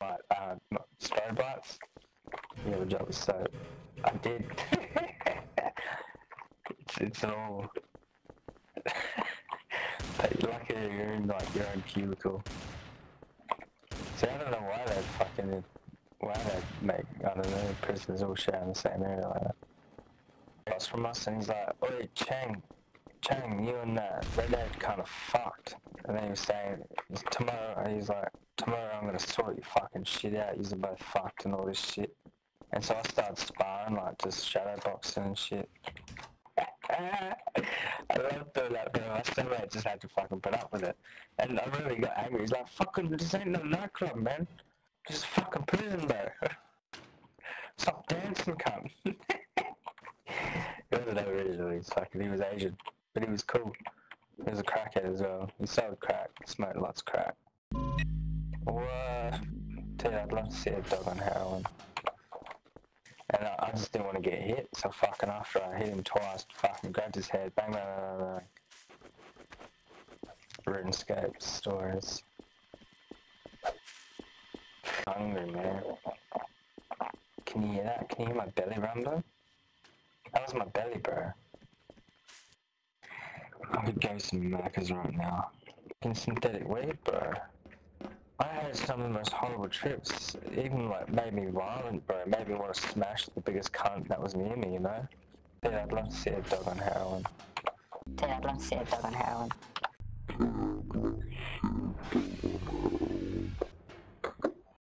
Like, uh, not. You have a job with. I did. it's, it's all. but you're in like your own cubicle. See, I don't know why they fucking, why they make, I don't know, prisoners all share in the same area like that. Across from us and he's like, Oi, Chang, Chang, you and that redhead kind of fucked. And then he was saying, tomorrow, he's like, tomorrow sort your fucking shit out, you're both fucked and all this shit. And so I started sparring, like just shadow boxing and shit. I love doing that, bro. My stomach just had to fucking put up with it. And I really got angry. He's like, fucking, this ain't no nightclub, man. This is fucking prison, bro. Stop dancing, cunt. Whoever that originally, fucking, he was Asian. But he was cool. He was a crackhead as well. He sold crack, smoked lots of crack. What? Dude, I'd love to see a dog on heroin. And I, I just didn't want to get hit, so fucking after I hit him twice, fucking grabbed his head, bang, bang, bang, bang. RuneScape stories. Hungry, man. Can you hear that? Can you hear my belly rumble? That was my belly, bro. I could go some Macca's right now. In synthetic weed, bro. I had some of the most horrible trips. Even like made me violent, bro. Made me want to smash the biggest cunt that was near me, you know? Yeah, I'd love to see a dog on heroin. Dude, I'd love to see a dog on heroin.